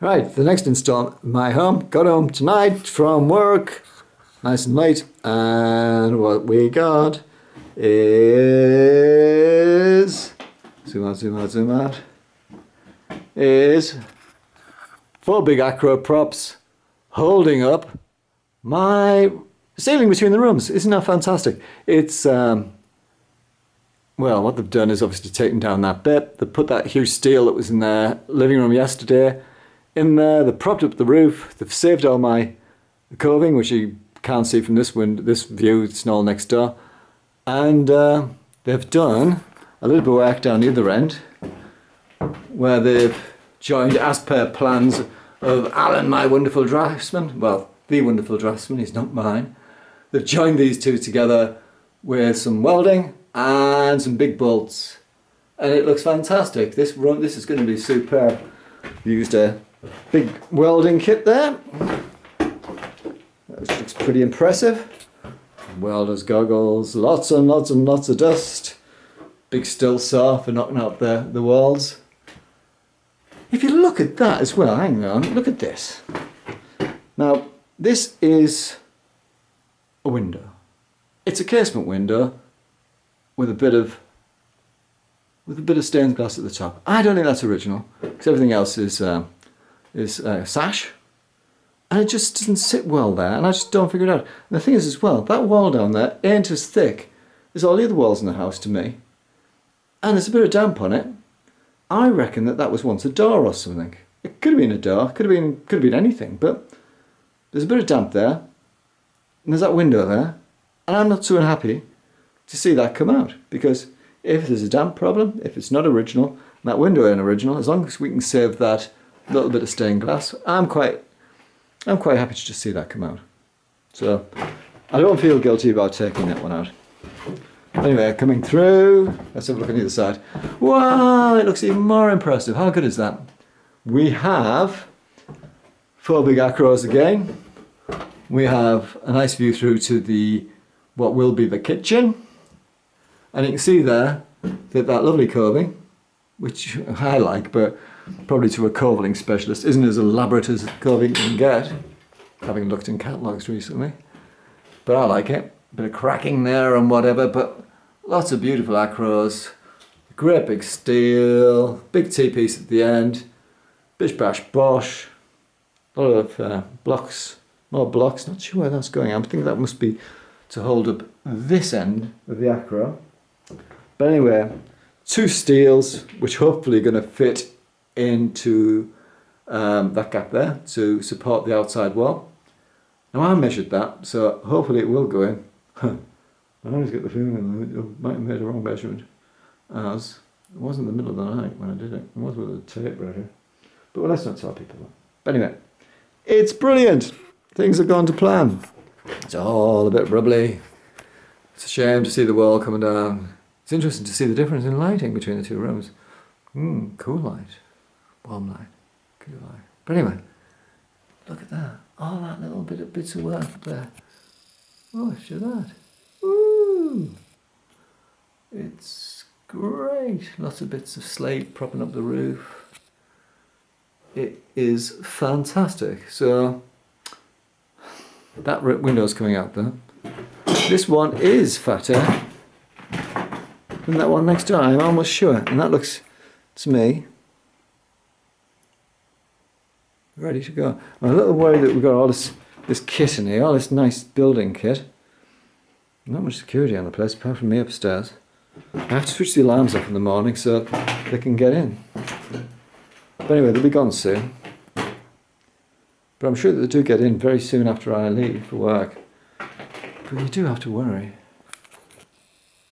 Right, the next installment, my home. Got home tonight from work, nice and late, and what we got is zoom out, zoom out, zoom out. Is four big acro props holding up my ceiling between the rooms. Isn't that fantastic? It's um, well, what they've done is obviously taken down that bit. They put that huge steel that was in their living room yesterday in there. They've propped up the roof. They've saved all my coving, which you can't see from this window, this view. It's all next door, and uh, they've done a little bit of work down the other end, where they've joined as per plans of Alan, my wonderful draftsman. Well, the wonderful draftsman. He's not mine. They've joined these two together with some welding and some big bolts and it looks fantastic this run this is going to be superb used a big welding kit there. That looks pretty impressive. Welder's goggles lots and lots and lots of dust. Big Stihl saw for knocking out the, the walls. If you look at that as well hang on look at this. Now this is a window. It's a casement window with a bit of with a bit of stained glass at the top. I don't think that's original because everything else is um, is uh, sash, and it just doesn't sit well there. And I just don't figure it out. And the thing is, as well, that wall down there ain't as thick as all the other walls in the house to me, and there's a bit of damp on it. I reckon that that was once a door or something. It could have been a door, could have been could have been anything, but there's a bit of damp there, and there's that window there, and I'm not too unhappy to see that come out because if there's a damp problem, if it's not original, that window ain't original, as long as we can save that little bit of stained glass, I'm quite I'm quite happy to just see that come out. So I don't feel guilty about taking that one out. Anyway, coming through, let's have a look on the other side. Wow, it looks even more impressive. How good is that? We have four big acros again. We have a nice view through to the what will be the kitchen. And you can see there that that lovely coving, which I like, but probably to a coverling specialist, isn't as elaborate as you can get, having looked in catalogues recently. But I like it. Bit of cracking there and whatever, but lots of beautiful acros, great big steel, big T-piece at the end, bish bash bosh, a lot of uh, blocks, more blocks, not sure where that's going. I think that must be to hold up this end of the acro. But anyway, two steels, which hopefully are going to fit into um, that gap there to support the outside wall. Now I measured that, so hopefully it will go in. I always get the feeling I might have made a wrong measurement, as it wasn't the middle of the night when I did it. It was with a tape here. But well, let's not tell people that. But anyway, it's brilliant. Things have gone to plan. It's all a bit rubbly. It's a shame to see the wall coming down. It's interesting to see the difference in lighting between the two rooms. Hmm, cool light, warm light, cool light. But anyway, look at that. All that little bit of bits of work there. Oh, show that. Ooh, it's great. Lots of bits of slate propping up the roof. It is fantastic. So that window's coming out there. This one is fatter than that one next door, I'm almost sure. And that looks, to me, ready to go. I'm a little worried that we've got all this, this kit in here, all this nice building kit. Not much security on the place, apart from me upstairs. I have to switch the alarms off in the morning so they can get in. But anyway, they'll be gone soon. But I'm sure that they do get in very soon after I leave for work. But you do have to worry.